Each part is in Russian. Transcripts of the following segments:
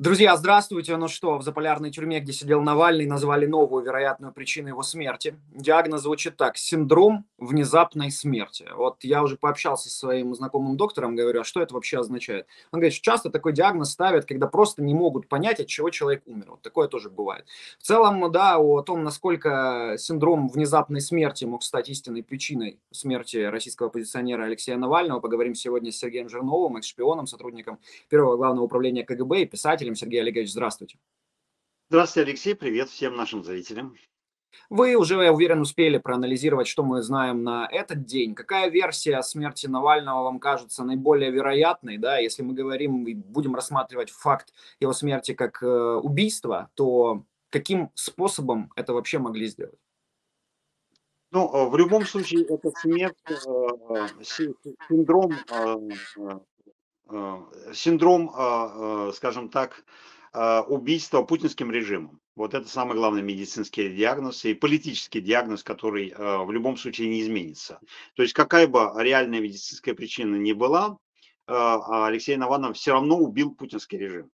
Друзья, здравствуйте. Ну что, в заполярной тюрьме, где сидел Навальный, назвали новую вероятную причину его смерти. Диагноз звучит так. Синдром внезапной смерти. Вот я уже пообщался со своим знакомым доктором, говорю, а что это вообще означает? Он говорит, что часто такой диагноз ставят, когда просто не могут понять, от чего человек умер. Вот такое тоже бывает. В целом, да, о том, насколько синдром внезапной смерти мог стать истинной причиной смерти российского оппозиционера Алексея Навального, поговорим сегодня с Сергеем Жирновым, экс-шпионом, сотрудником Первого главного управления КГБ и писателем зрителям. Сергей Олегович, здравствуйте. Здравствуйте, Алексей. Привет всем нашим зрителям. Вы уже, я уверен, успели проанализировать, что мы знаем на этот день. Какая версия смерти Навального вам кажется наиболее вероятной? Да? Если мы говорим и будем рассматривать факт его смерти как э, убийство, то каким способом это вообще могли сделать? Ну, э, в любом случае, это смерть, э, э синдром Э, синдром, а, а, скажем так, а, убийства путинским режимом. Вот это самый главный медицинский диагноз и политический диагноз, который в любом случае не изменится. То есть какая бы реальная медицинская причина ни была, Алексей Навальный все равно убил путинский режим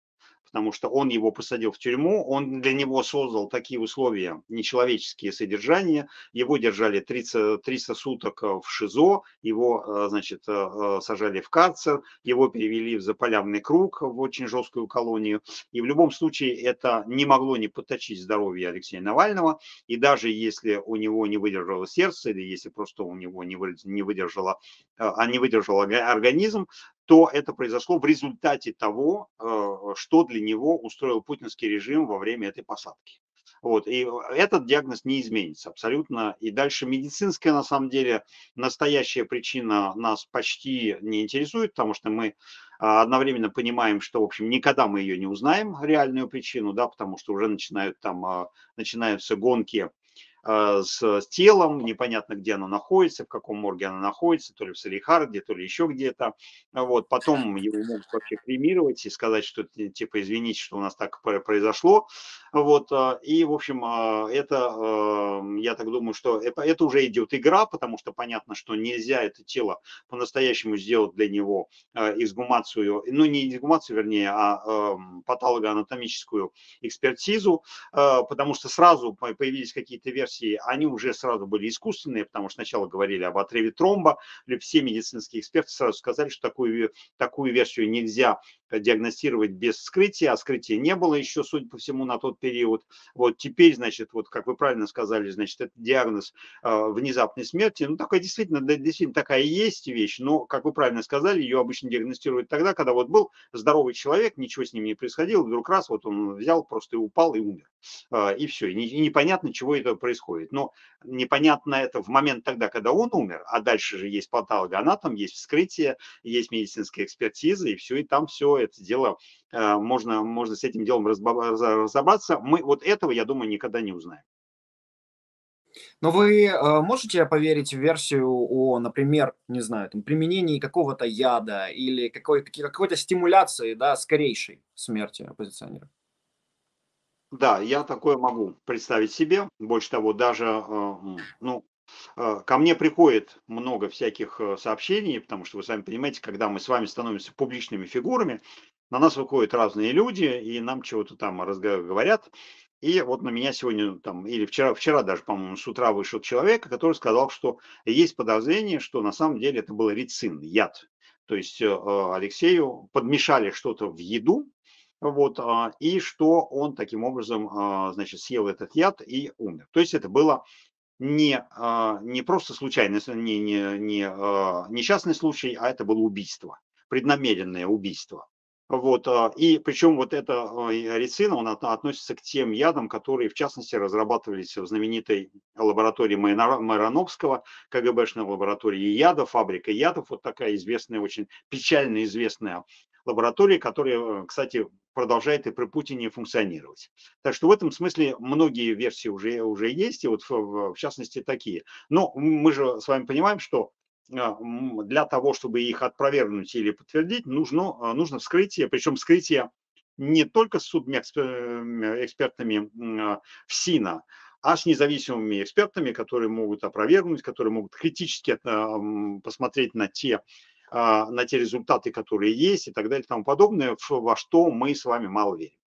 потому что он его посадил в тюрьму, он для него создал такие условия, нечеловеческие содержания, его держали 30, 300 суток э, в ШИЗО, его, э, значит, э, сажали в карцер, его перевели в заполярный круг, в очень жесткую колонию, и в любом случае это не могло не подточить здоровье Алексея Навального, и даже если у него не выдержало сердце, или если просто у него не выдержало, а не выдержал организм, то это произошло в результате того, э, что для него устроил путинский режим во время этой посадки. Вот, и этот диагноз не изменится абсолютно. И дальше медицинская, на самом деле, настоящая причина нас почти не интересует, потому что мы а, одновременно понимаем, что, в общем, никогда мы ее не узнаем, реальную причину, да, потому что уже начинают там, а, начинаются гонки а, с телом, непонятно, где оно находится, в каком морге оно находится, то ли в Салихарде, то ли еще где-то. Вот, потом его могут вообще кремировать и сказать, что типа извините, что у нас так произошло. Вот, а, и, в общем, а, это, я так думаю, что это, это уже идет игра, потому что понятно, что нельзя это тело по-настоящему сделать для него эксгумацию, ну не эксгумацию, вернее, а патологоанатомическую экспертизу, потому что сразу появились какие-то версии, версии, они уже сразу были искусственные, потому что сначала говорили об отрыве тромба, все медицинские эксперты сразу сказали, что такую, такую версию нельзя диагностировать без вскрытия, а вскрытия не было еще, судя по всему, на тот период. Вот теперь, значит, вот как вы правильно сказали, значит, это диагноз э, внезапной смерти. Ну, такая действительно, действительно такая есть вещь, но, как вы правильно сказали, ее обычно диагностируют тогда, когда вот был здоровый человек, ничего с ним не происходило, вдруг раз вот он взял, просто и упал и умер. Э, и все, и, не, и непонятно, чего это происходит. Но непонятно это в момент тогда, когда он умер, а дальше же есть патологоанатом, есть вскрытие, есть медицинская экспертиза, и все, и там все это дело, э, можно, можно с этим делом разобраться. Мы вот этого, я думаю, никогда не узнаем. Но вы э, можете поверить в версию о, например, не знаю, там, применении какого-то яда или какой, какой-то стимуляции, да, скорейшей смерти оппозиционера? Да, я такое могу представить себе. Больше того, даже, э, ну, ко мне приходит много всяких сообщений, потому что вы сами понимаете, когда мы с вами становимся публичными фигурами, на нас выходят разные люди, и нам чего-то там говорят. И вот на меня сегодня, там, или вчера, вчера даже, по-моему, с утра вышел человек, который сказал, что есть подозрение, что на самом деле это был рицин, яд. То есть э, Алексею подмешали что-то в еду, вот, а, и что он таким образом, а, значит, съел этот яд и умер. То есть это было не, а, не просто случайность, не, не, не несчастный случай, а это было убийство, преднамеренное убийство. Вот, и причем вот эта рецина, он относится к тем ядам, которые, в частности, разрабатывались в знаменитой лаборатории Майрановского, КГБшной лаборатории ядов, фабрика ядов, вот такая известная, очень печально известная лаборатория, которая, кстати, продолжает и при Путине функционировать. Так что в этом смысле многие версии уже, уже есть, и вот в, в частности такие. Но мы же с вами понимаем, что а, для того, чтобы их опровергнуть или подтвердить, нужно, нужно вскрытие, причем вскрытие не только с экспертами а, в СИНа, а с независимыми экспертами, которые могут опровергнуть, которые могут критически посмотреть на те на те результаты, которые есть и так далее и тому подобное, во что мы с вами мало верим.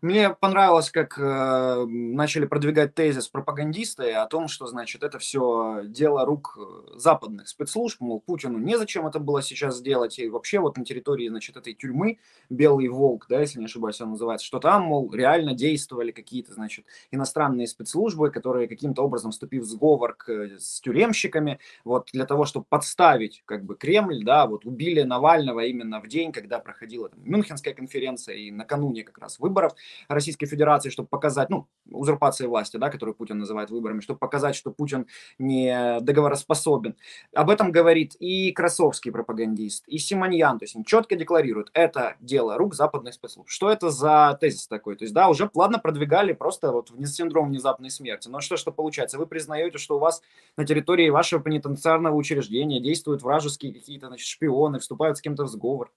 Мне понравилось, как э, начали продвигать тезис пропагандисты о том, что, значит, это все дело рук э, западных спецслужб, мол, Путину незачем это было сейчас делать, и вообще вот на территории, значит, этой тюрьмы Белый Волк, да, если не ошибаюсь, он называется, что там, мол, реально действовали какие-то, значит, иностранные спецслужбы, которые каким-то образом, вступив в сговор к, э, с тюремщиками, вот для того, чтобы подставить, как бы, Кремль, да, вот убили Навального именно в день, когда проходила там, Мюнхенская конференция и накануне как раз выборов, выборов Российской Федерации, чтобы показать, ну, узурпации власти, да, которую Путин называет выборами, чтобы показать, что Путин не договороспособен. Об этом говорит и Красовский пропагандист, и Симоньян, то есть они четко декларируют, это дело рук западных спецслужб. Что это за тезис такой? То есть, да, уже плавно продвигали просто вот синдром внезапной смерти. Но что, что получается? Вы признаете, что у вас на территории вашего пенитенциарного учреждения действуют вражеские какие-то значит, шпионы, вступают с кем-то в сговор?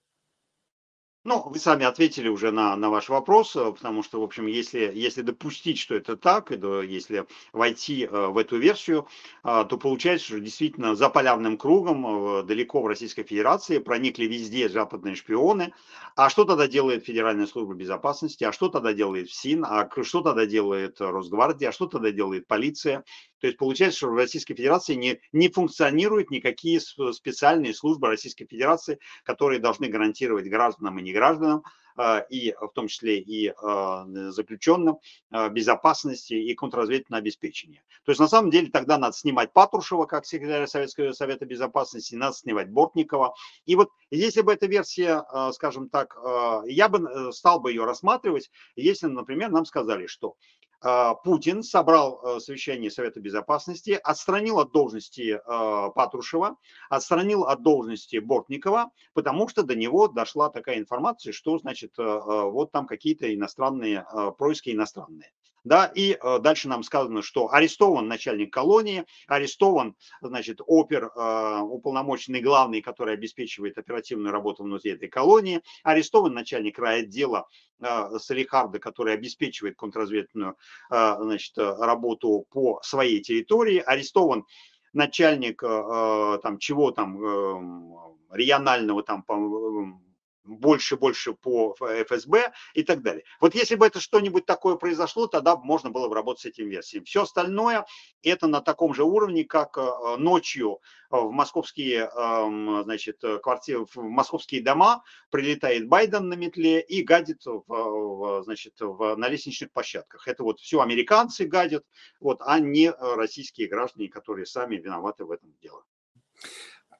Ну, вы сами ответили уже на, на ваш вопрос, э, потому что, в общем, если, если допустить, что это так, и если войти э, в эту версию, э, то получается, что действительно за полярным кругом, далеко в Российской Федерации, проникли везде западные шпионы. А что тогда делает Федеральная служба безопасности, а что тогда делает ФСИН, а что тогда делает Росгвардия, а что тогда делает полиция? То есть получается, что в Российской Федерации не, не функционируют никакие специальные службы Российской Федерации, которые должны гарантировать гражданам и негражданам, а, и в том числе и а, заключенным а, безопасности и контрразведывательное обеспечение. То есть на самом деле тогда надо снимать Патрушева как секретаря Советского Совета Безопасности, надо снимать Бортникова. И вот если бы эта версия, скажем так, я бы э, стал бы ее рассматривать, если, например, нам сказали, что Путин собрал э, совещание Совета Безопасности, отстранил от должности э, Патрушева, отстранил от должности Бортникова, потому что до него дошла такая информация, что, значит, э, вот там какие-то иностранные происки иностранные. Да, и э, дальше нам сказано, что арестован начальник колонии, арестован, значит, опер, э, уполномоченный главный, который обеспечивает оперативную работу внутри этой колонии, арестован начальник райотдела э, Салихарда, который обеспечивает контрразведывательную, э, значит, работу по своей территории, арестован начальник там чего там э, регионального там по, больше, больше по ФСБ и так далее. Вот если бы это что-нибудь такое произошло, тогда можно было бы работать с этим версией. Все остальное это на таком же уровне, как э, ночью в московские, эм, значит, квартиры, в московские дома прилетает Байден на метле и гадит в, значит, в, на лестничных площадках. Это вот все американцы гадят, вот, а не российские граждане, которые сами виноваты в этом деле.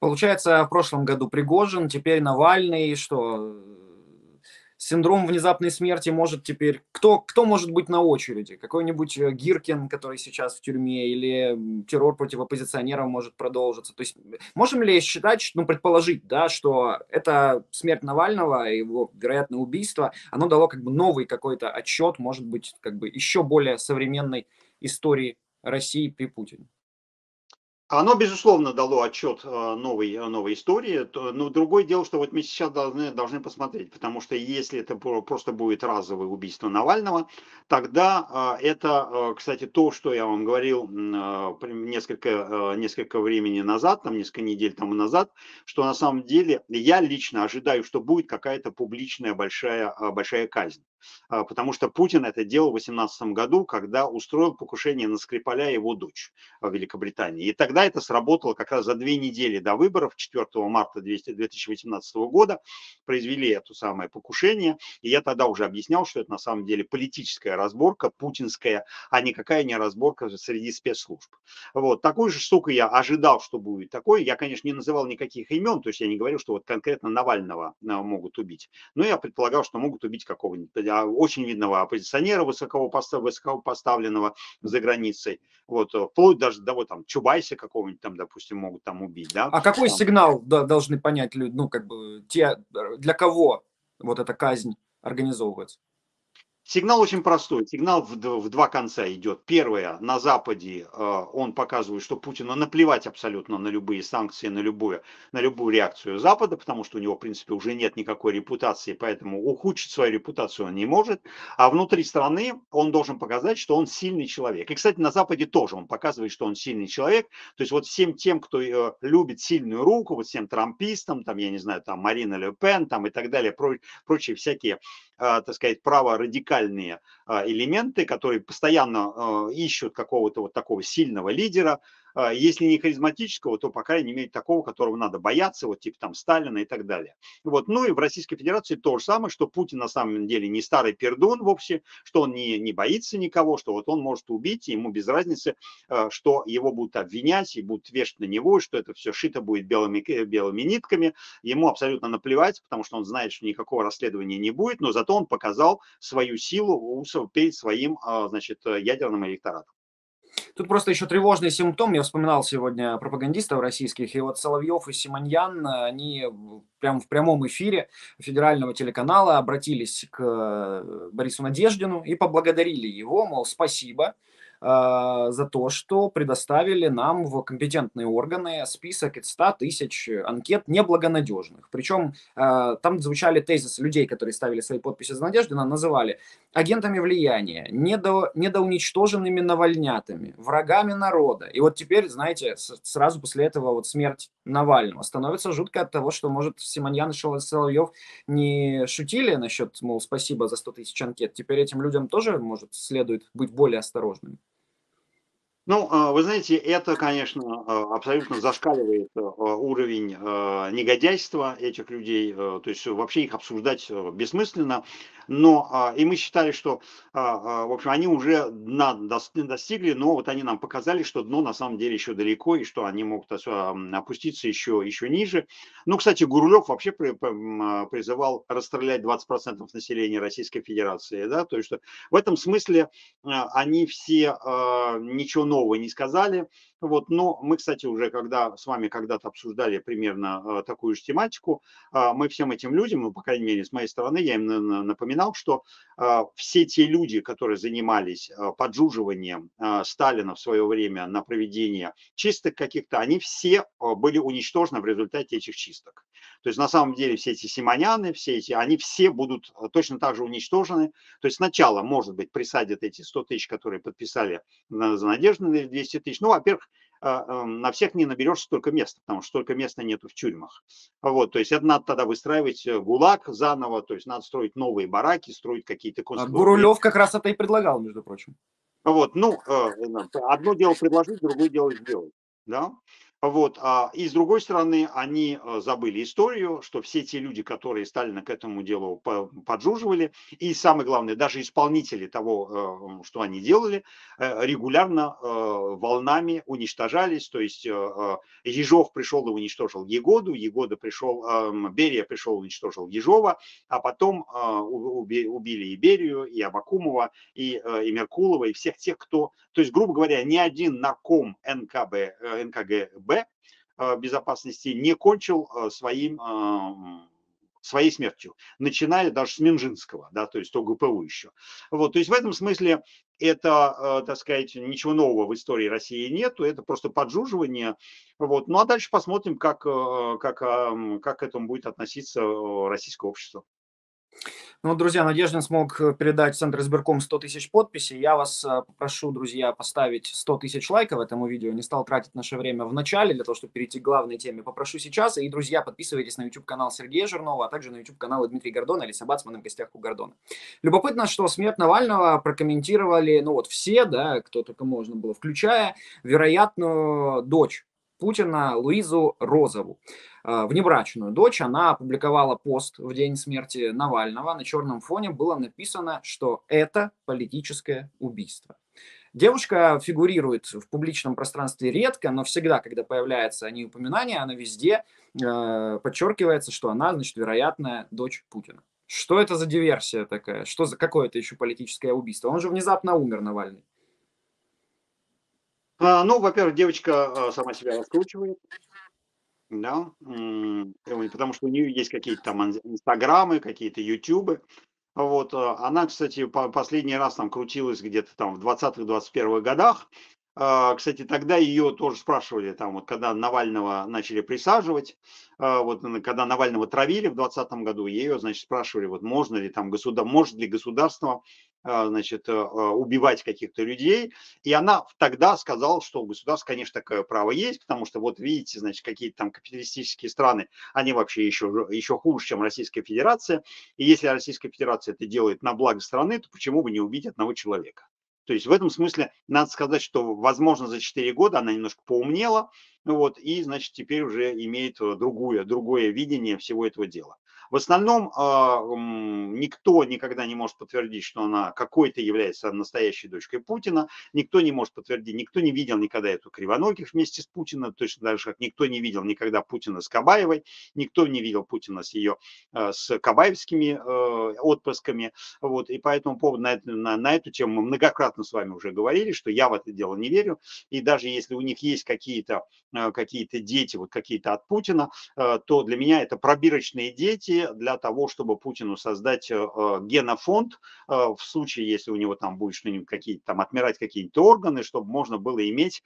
Получается, в прошлом году Пригожин, теперь Навальный, что синдром внезапной смерти может теперь... Кто, кто может быть на очереди? Какой-нибудь э, Гиркин, который сейчас в тюрьме, или террор против оппозиционеров может продолжиться? То есть можем ли считать, ну, предположить, да, что это смерть Навального, его вероятное убийство, оно дало как бы новый какой-то отчет, может быть, как бы еще более современной истории России при Путине? Оно, безусловно, дало отчет э, новой, э, новой истории, но другое дело, что вот мы сейчас должны, должны посмотреть, потому что если это просто будет разовое убийство Навального, тогда э, это, кстати, то, что я вам говорил несколько, несколько времени назад, там несколько недель тому назад, что на самом деле я лично ожидаю, что будет какая-то публичная большая, большая казнь. Потому что Путин это делал в 2018 году, когда устроил покушение на Скрипаля его дочь в Великобритании. И тогда это сработало как раз за две недели до выборов 4 марта 2018 года. Произвели это самое покушение. И я тогда уже объяснял, что это на самом деле политическая разборка, путинская, а никакая не разборка среди спецслужб. Вот. Такую же штуку я ожидал, что будет такое. Я, конечно, не называл никаких имен, то есть я не говорил, что вот конкретно Навального э, могут убить. Но я предполагал, что могут убить какого-нибудь а, очень видного оппозиционера высокопоставленного за границей. Вот, э, вплоть даже до вот, там, Чубайса какого-нибудь там, допустим, могут там убить, да. А какой там. сигнал да, должны понять люди, ну, как бы, те, для кого вот эта казнь организовывается? Сигнал очень простой. Сигнал в, два конца идет. Первое, на Западе э, он показывает, что Путину наплевать абсолютно на любые санкции, на любую, на любую реакцию Запада, потому что у него, в принципе, уже нет никакой репутации, поэтому ухудшить свою репутацию он не может. А внутри страны он должен показать, что он сильный человек. И, кстати, на Западе тоже он показывает, что он сильный человек. То есть вот всем тем, кто э, любит сильную руку, вот всем трампистам, там, я не знаю, там, Марина Ле Пен, там, и так далее, прочие всякие а, так сказать, праворадикальные а, элементы, которые постоянно а, ищут какого-то вот такого сильного лидера, если не харизматического, то, по крайней мере, такого, которого надо бояться, вот типа там Сталина и так далее. Вот. Ну и в Российской Федерации то же самое, что Путин на самом деле не старый пердун вовсе, что он не, не боится никого, что вот он может убить, и ему без разницы, а, что его будут обвинять и будут вешать на него, что это все шито будет белыми, белыми нитками. Ему абсолютно наплевать, потому что он знает, что никакого расследования не будет, но зато он показал свою силу перед своим а, значит, ядерным электоратом. Тут просто еще тревожный симптом. Я вспоминал сегодня пропагандистов российских, и вот Соловьев и Симоньян, они прям в прямом эфире федерального телеканала обратились к э, Борису Надеждину и поблагодарили его, мол, спасибо, за то, что предоставили нам в компетентные органы список из 100 тысяч анкет неблагонадежных. Причем а, там звучали тезисы людей, которые ставили свои подписи за надежду, нам называли агентами влияния, недо, недоуничтоженными навальнятами, врагами народа. И вот теперь, знаете, сразу после этого вот смерть Навального становится жутко от того, что, может, Симоньян и Соловьев не шутили насчет, мол, спасибо за 100 тысяч анкет. Теперь этим людям тоже, может, следует быть более осторожными. Ну, а, вы знаете, это, конечно, а, абсолютно зашкаливает а, уровень негодяйства этих людей, то есть вообще их обсуждать бессмысленно, но и мы считали, что, в общем, они уже дна достигли, но вот они нам показали, что дно на самом деле еще далеко, и что они могут опуститься еще, еще ниже. Ну, кстати, Гурулев вообще призывал расстрелять 20% населения Российской Федерации, да, то есть в этом смысле они все ничего нового не сказали. Вот, но мы, кстати, уже когда с вами когда-то обсуждали примерно э, такую же тематику, э, мы всем этим людям, ну, по крайней мере, с моей стороны, я им напоминал, что э, все те люди, которые занимались поджуживанием Сталина в свое время на проведение чисток каких-то, они все были уничтожены в результате этих чисток. То есть на самом деле все эти симоняны, все эти, они все будут точно так же уничтожены. То есть сначала, может быть, присадят эти 100 тысяч, которые подписали за Надежду на 200 тысяч. Ну, во-первых, а, на всех не наберешь столько места, потому что столько места нету в тюрьмах. Вот, то есть это надо тогда выстраивать э, ГУЛАГ заново, то есть надо строить новые бараки, строить какие-то А Гурулев как раз это и предлагал, между прочим. Вот, ну, э, одно дело предложить, другое дело сделать, да. Вот. А, и с другой стороны, они э, забыли историю, что все те люди, которые Сталина к этому делу поджуживали, и самое главное, даже исполнители того, э, что они делали, э, регулярно волнами уничтожались. То есть Ежов пришел и уничтожил Егоду, Егода пришел, Берия пришел и уничтожил Ежова, а потом убили и Берию, и Абакумова, и, и Меркулова, и всех тех, кто... То есть, грубо говоря, ни один нарком НКБ, НКГБ Э, безопасности не кончил э, своим э, своей смертью, начиная даже с Минжинского, да, то есть ОГПУ еще. Вот, то есть в этом смысле это, так сказать, ничего нового в истории России нету, это просто поджуживание. Вот. Ну а дальше посмотрим, как, как, как к этому будет относиться российское общество. Ну, друзья, Надеждин смог э, передать в Центр избирком 100 тысяч подписей. Я вас э, попрошу, друзья, поставить 100 тысяч лайков этому видео. Не стал тратить наше время в начале для того, чтобы перейти к главной теме. Попрошу сейчас. И, друзья, подписывайтесь на YouTube-канал Сергея Жирнова, а также на YouTube-канал Дмитрия Гордона или Сабацмана в гостях у Гордона. Любопытно, что смерть Навального прокомментировали, ну вот все, да, кто только можно было, включая вероятную дочь Путина Луизу Розову. Э, внебрачную дочь, она опубликовала пост в день смерти Навального. На черном фоне было написано, что это политическое убийство. Девушка фигурирует в публичном пространстве редко, но всегда, когда появляется о упоминание, она везде э, подчеркивается, что она, значит, вероятная дочь Путина. Что это за диверсия такая? Что за какое это еще политическое убийство? Он же внезапно умер, Навальный. А, ну, во-первых, девочка э, сама себя раскручивает да, потому что у нее есть какие-то там инстаграмы, какие-то ютубы, Вот, она, кстати, по последний раз там крутилась где-то там в 20-21 годах. А, кстати, тогда ее тоже спрашивали, там, вот, когда Навального начали присаживать, а, вот, когда Навального травили в 2020 году, ее, значит, спрашивали, вот, можно ли там государ... может ли государство значит, убивать каких-то людей. И она тогда сказала, что у государства, конечно, такое право есть, потому что, вот видите, значит, какие-то там капиталистические страны, они вообще еще, еще хуже, чем Российская Федерация. И если Российская Федерация это делает на благо страны, то почему бы не убить одного человека? То есть в этом смысле надо сказать, что, возможно, за 4 года она немножко поумнела, вот, и, значит, теперь уже имеет другое, другое видение всего этого дела. В остальном а, никто никогда не может подтвердить, что она какой-то является настоящей дочкой Путина. Никто не может подтвердить, никто не видел никогда эту Кривоногих вместе с Путиным, точно так же, как никто не видел никогда Путина с Кабаевой, никто не видел Путина с ее, а, с кабаевскими э, отпусками. Вот, и по этому поводу на, на, на эту тему мы многократно с вами уже говорили, что я в это дело не верю. И даже если у них есть какие-то э, какие дети, вот какие-то от Путина, э, то для меня это пробирочные дети, для того, чтобы Путину создать э, э, генофонд э, в случае, если у него там будет что-нибудь какие-то там отмирать какие-то органы, чтобы можно было иметь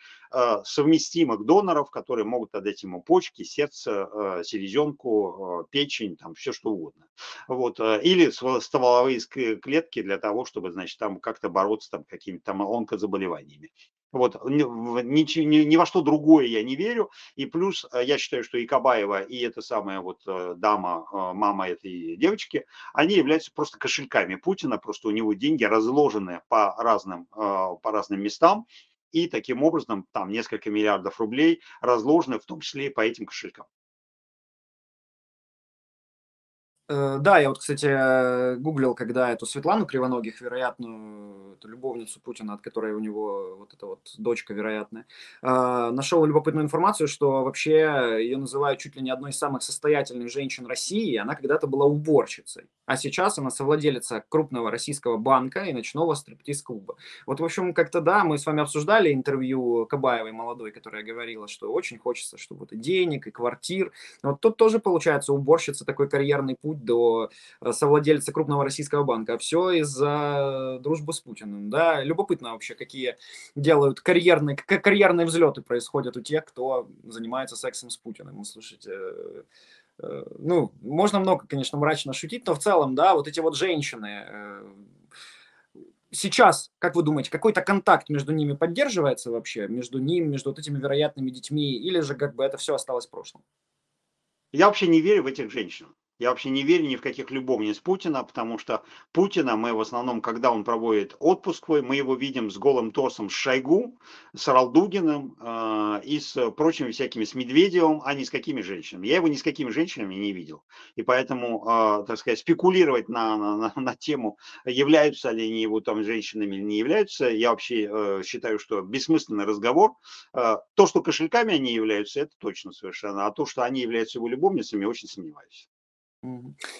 совместимых доноров, которые могут отдать ему почки, сердце, селезенку, печень, там все что угодно. Вот. Или стволовые клетки для того, чтобы, значит, там как-то бороться там какими-то там онкозаболеваниями. Вот, ни, ни, ни, ни во что другое я не верю. И плюс э, я считаю, что и Кабаева, и эта самая вот э, дама, э, мама этой девочки, они являются просто кошельками Путина, просто у него деньги разложены по разным, по разным местам, и таким образом там несколько миллиардов рублей разложены в том числе и по этим кошелькам. Да, я вот, кстати, гуглил, когда эту Светлану Кривоногих, вероятную эту любовницу Путина, от которой у него вот эта вот дочка вероятная, э, нашел любопытную информацию, что вообще ее называют чуть ли не одной из самых состоятельных женщин России, она когда-то была уборщицей, а сейчас она совладелица крупного российского банка и ночного стриптиз-клуба. Вот, в общем, как-то да, мы с вами обсуждали интервью Кабаевой молодой, которая говорила, что очень хочется, чтобы вот денег, и квартир. Вот тут тоже получается уборщица такой карьерный путь до э, совладельца крупного российского банка. А все из-за дружбы с Путиным. Да, любопытно вообще, какие делают карьерные, карьерные взлеты происходят у тех, кто занимается сексом с Путиным. Слушайте, э, э, ну, можно много, конечно, мрачно шутить, но в целом, да, вот эти вот женщины, сейчас, как вы думаете, какой-то контакт между ними поддерживается вообще, между ним, между вот этими вероятными детьми, или же как бы это все осталось в прошлом? Я вообще не верю в этих женщин. Я вообще не верю ни в каких любовниц Путина, потому что Путина мы в основном, когда он проводит отпуск, мы его видим с голым торсом с Шойгу, с Ралдугиным э, и с прочими всякими, с Медведевым, а не с какими женщинами. Я его ни с какими женщинами не видел. И поэтому, э, так сказать, спекулировать на, на, на тему, являются ли они его там женщинами или не являются, я вообще э, считаю, что бессмысленный разговор. Э, то, что кошельками они являются, это точно совершенно. А то, что они являются его любовницами, очень сомневаюсь.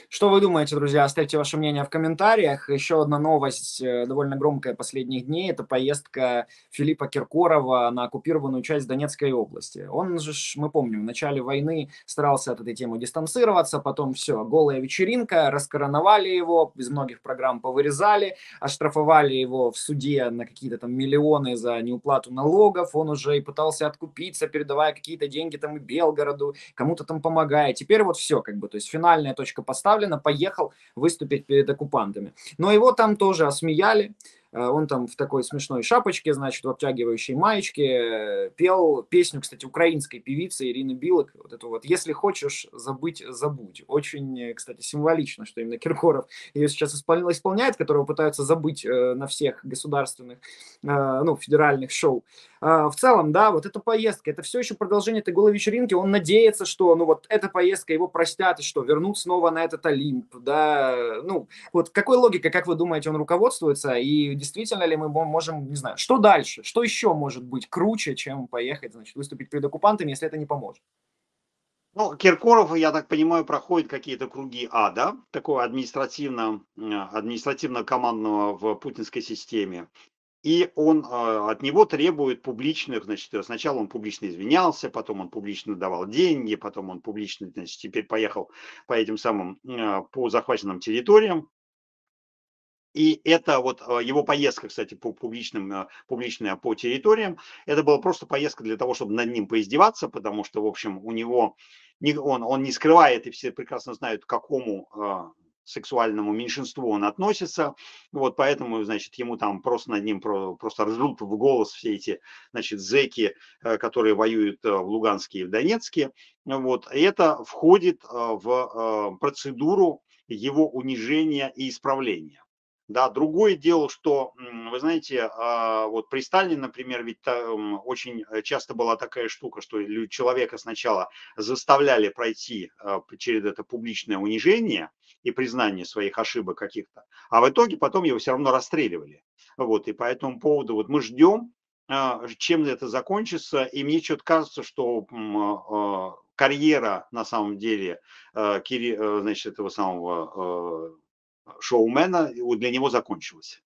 Что вы думаете, друзья? Оставьте ваше мнение в комментариях. Еще одна новость, э, довольно громкая последних дней, это поездка Филиппа Киркорова на оккупированную часть Донецкой области. Он же, мы помним, в начале войны старался от этой темы дистанцироваться, потом все, голая вечеринка, раскороновали его, из многих программ повырезали, оштрафовали его в суде на какие-то там миллионы за неуплату налогов, он уже и пытался откупиться, передавая какие-то деньги там и Белгороду, кому-то там помогая. Теперь вот все, как бы, то есть финальная точка поставлена, поехал выступить перед оккупантами. Но его там тоже осмеяли, он там в такой смешной шапочке, значит, в обтягивающей маечке э, пел песню, кстати, украинской певицы Ирины Билок. Вот эту вот «Если хочешь забыть, забудь». Очень, э, кстати, символично, что именно Киркоров ее сейчас исполняет, которого пытаются забыть на всех государственных, ну, федеральных шоу. В целом, да, вот эта поездка, это все еще продолжение этой голой вечеринки. Он надеется, что, ну, вот эта поездка его простят, и что, вернут снова на этот Олимп, да. Ну, вот какой логикой, как вы думаете, он руководствуется? И действительно ли мы можем, не знаю, что дальше, что еще может быть круче, чем поехать, значит, выступить перед оккупантами, если это не поможет? Ну, Киркоров, я так понимаю, проходит какие-то круги ада, такого административно, административно-командного в путинской системе. И он э, от него требует публичных, значит, сначала он публично извинялся, потом он публично давал деньги, потом он публично, значит, теперь поехал по этим самым, э, по захваченным территориям. И это вот э, его поездка, кстати, по публичным, э, публичная по территориям, это была просто поездка для того, чтобы над ним поиздеваться, потому что, в общем, у него, он, он не скрывает, и все прекрасно знают, к какому сексуальному меньшинству он относится, вот поэтому, значит, ему там просто над ним просто ржут в голос все эти, значит, зеки, э, которые воюют э, в Луганске и в Донецке, вот, и это входит в процедуру его унижения и исправления. Да, другое дело, что, вы знаете, а, вот при Сталине, например, ведь очень часто была такая штука, что человека сначала заставляли пройти а, через это публичное унижение и признание своих ошибок каких-то, а в итоге потом его все равно расстреливали. Вот, и по этому поводу вот мы ждем, а, чем это закончится, и мне что-то кажется, что карьера на самом деле значит, этого самого шоумена для него закончилась.